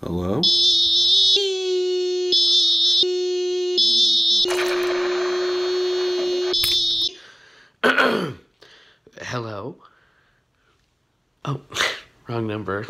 Hello? Hello? Oh, wrong number.